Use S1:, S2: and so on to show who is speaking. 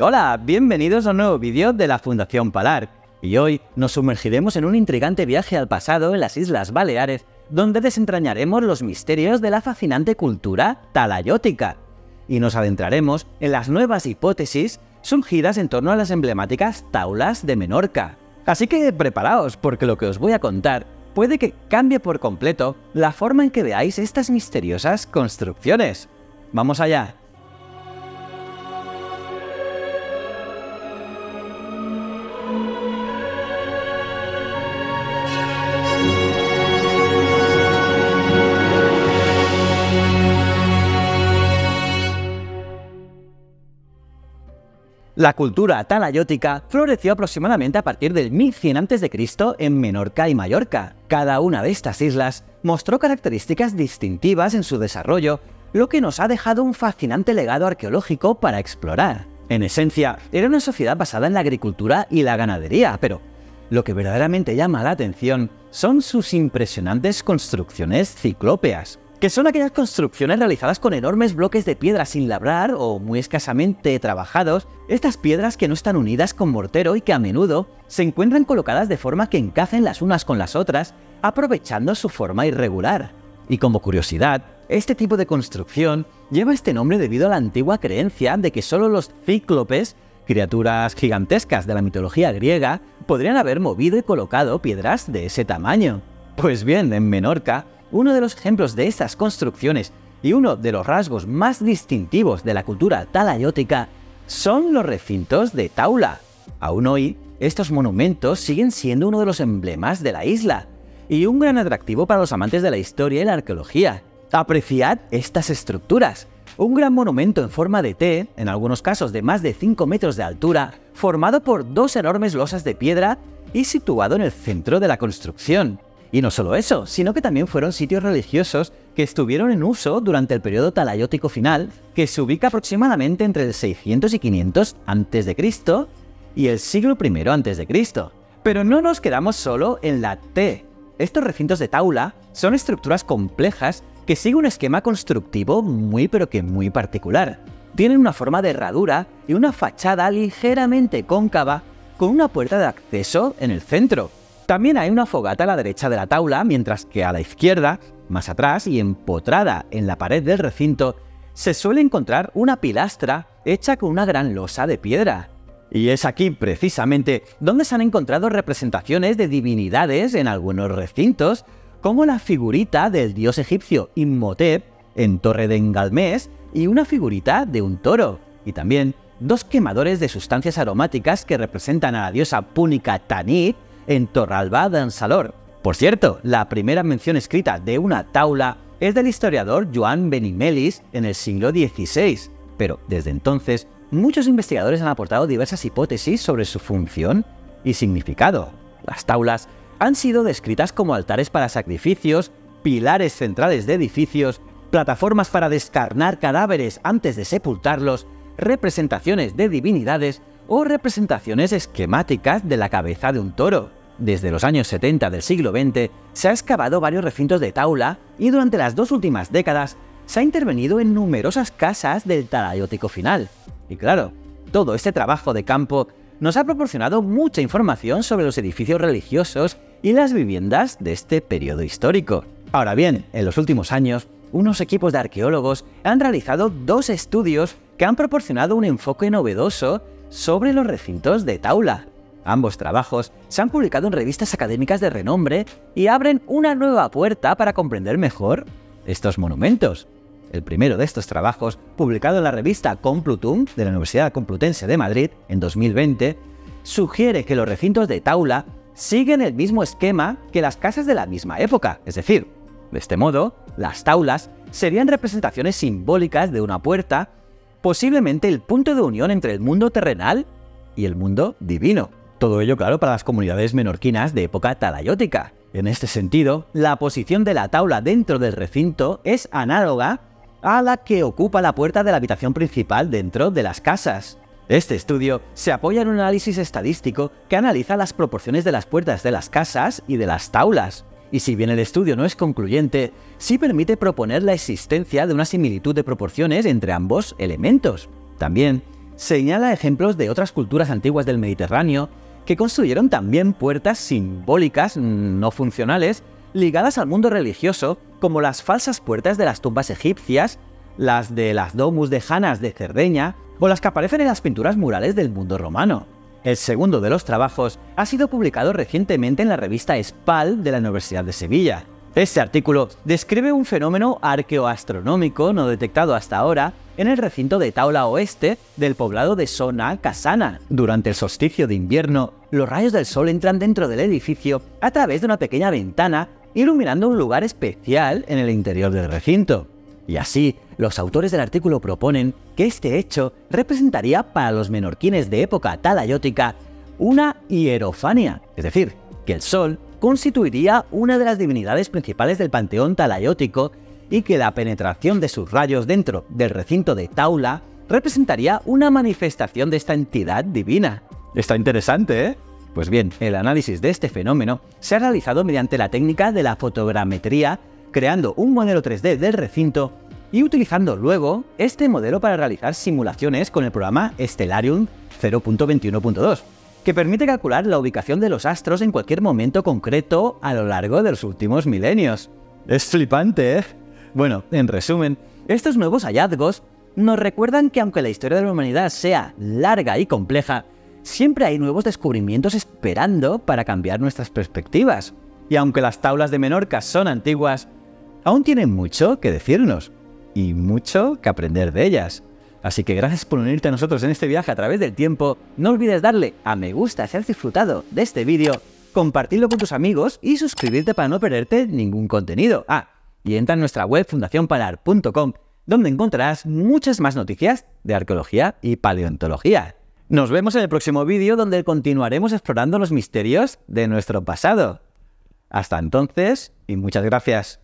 S1: Hola, bienvenidos a un nuevo vídeo de la Fundación Palar. Y hoy nos sumergiremos en un intrigante viaje al pasado en las Islas Baleares, donde desentrañaremos los misterios de la fascinante cultura talayótica. Y nos adentraremos en las nuevas hipótesis surgidas en torno a las emblemáticas taulas de Menorca. Así que preparaos, porque lo que os voy a contar puede que cambie por completo la forma en que veáis estas misteriosas construcciones. ¡Vamos allá! La cultura talayótica floreció aproximadamente a partir del 1100 a.C. en Menorca y Mallorca. Cada una de estas islas mostró características distintivas en su desarrollo, lo que nos ha dejado un fascinante legado arqueológico para explorar. En esencia, era una sociedad basada en la agricultura y la ganadería, pero lo que verdaderamente llama la atención son sus impresionantes construcciones ciclópeas que son aquellas construcciones realizadas con enormes bloques de piedra sin labrar o muy escasamente trabajados, estas piedras que no están unidas con mortero y que a menudo se encuentran colocadas de forma que encajen las unas con las otras, aprovechando su forma irregular. Y como curiosidad, este tipo de construcción lleva este nombre debido a la antigua creencia de que solo los cíclopes, criaturas gigantescas de la mitología griega, podrían haber movido y colocado piedras de ese tamaño. Pues bien, en Menorca, uno de los ejemplos de estas construcciones y uno de los rasgos más distintivos de la cultura talayótica son los recintos de Taula. Aún hoy, estos monumentos siguen siendo uno de los emblemas de la isla y un gran atractivo para los amantes de la historia y la arqueología. Apreciad estas estructuras. Un gran monumento en forma de T, en algunos casos de más de 5 metros de altura, formado por dos enormes losas de piedra y situado en el centro de la construcción. Y no solo eso, sino que también fueron sitios religiosos que estuvieron en uso durante el periodo talayótico final, que se ubica aproximadamente entre el 600 y 500 a.C. y el siglo I a.C. Pero no nos quedamos solo en la T. Estos recintos de taula son estructuras complejas que siguen un esquema constructivo muy pero que muy particular. Tienen una forma de herradura y una fachada ligeramente cóncava con una puerta de acceso en el centro, también hay una fogata a la derecha de la taula, mientras que a la izquierda, más atrás y empotrada en la pared del recinto, se suele encontrar una pilastra hecha con una gran losa de piedra. Y es aquí precisamente donde se han encontrado representaciones de divinidades en algunos recintos, como la figurita del dios egipcio Imhotep en Torre de Engalmés y una figurita de un toro, y también dos quemadores de sustancias aromáticas que representan a la diosa púnica Tanit en Torralba Salor. Por cierto, la primera mención escrita de una taula es del historiador Joan Benimelis en el siglo XVI, pero desde entonces muchos investigadores han aportado diversas hipótesis sobre su función y significado. Las taulas han sido descritas como altares para sacrificios, pilares centrales de edificios, plataformas para descarnar cadáveres antes de sepultarlos, representaciones de divinidades o representaciones esquemáticas de la cabeza de un toro. Desde los años 70 del siglo XX se ha excavado varios recintos de taula y durante las dos últimas décadas se ha intervenido en numerosas casas del talayótico final. Y claro, todo este trabajo de campo nos ha proporcionado mucha información sobre los edificios religiosos y las viviendas de este periodo histórico. Ahora bien, en los últimos años, unos equipos de arqueólogos han realizado dos estudios que han proporcionado un enfoque novedoso sobre los recintos de Taula. Ambos trabajos se han publicado en revistas académicas de renombre y abren una nueva puerta para comprender mejor estos monumentos. El primero de estos trabajos, publicado en la revista Complutum de la Universidad Complutense de Madrid en 2020, sugiere que los recintos de Taula siguen el mismo esquema que las casas de la misma época, es decir, de este modo, las taulas serían representaciones simbólicas de una puerta posiblemente el punto de unión entre el mundo terrenal y el mundo divino. Todo ello, claro, para las comunidades menorquinas de época talayótica. En este sentido, la posición de la taula dentro del recinto es análoga a la que ocupa la puerta de la habitación principal dentro de las casas. Este estudio se apoya en un análisis estadístico que analiza las proporciones de las puertas de las casas y de las taulas. Y si bien el estudio no es concluyente, sí permite proponer la existencia de una similitud de proporciones entre ambos elementos. También señala ejemplos de otras culturas antiguas del Mediterráneo que construyeron también puertas simbólicas no funcionales ligadas al mundo religioso, como las falsas puertas de las tumbas egipcias, las de las domus de Janas de Cerdeña o las que aparecen en las pinturas murales del mundo romano. El segundo de los trabajos ha sido publicado recientemente en la revista Spal de la Universidad de Sevilla. Este artículo describe un fenómeno arqueoastronómico no detectado hasta ahora en el recinto de Taula Oeste del poblado de Sona Casana. Durante el solsticio de invierno, los rayos del sol entran dentro del edificio a través de una pequeña ventana, iluminando un lugar especial en el interior del recinto. Y así, los autores del artículo proponen que este hecho representaría para los menorquines de época talayótica una hierofania, es decir, que el sol constituiría una de las divinidades principales del panteón talayótico y que la penetración de sus rayos dentro del recinto de Taula representaría una manifestación de esta entidad divina. Está interesante, ¿eh? Pues bien, el análisis de este fenómeno se ha realizado mediante la técnica de la fotogrametría, creando un modelo 3D del recinto y utilizando luego este modelo para realizar simulaciones con el programa Stellarium 0.21.2 que permite calcular la ubicación de los astros en cualquier momento concreto a lo largo de los últimos milenios. Es flipante, ¿eh? Bueno, en resumen, estos nuevos hallazgos nos recuerdan que aunque la historia de la humanidad sea larga y compleja, siempre hay nuevos descubrimientos esperando para cambiar nuestras perspectivas. Y aunque las tablas de Menorca son antiguas, aún tienen mucho que decirnos y mucho que aprender de ellas. Así que gracias por unirte a nosotros en este viaje a través del tiempo. No olvides darle a me gusta si has disfrutado de este vídeo, compartirlo con tus amigos y suscribirte para no perderte ningún contenido. Ah, y entra en nuestra web fundacionpalar.com, donde encontrarás muchas más noticias de arqueología y paleontología. Nos vemos en el próximo vídeo donde continuaremos explorando los misterios de nuestro pasado. Hasta entonces y muchas gracias.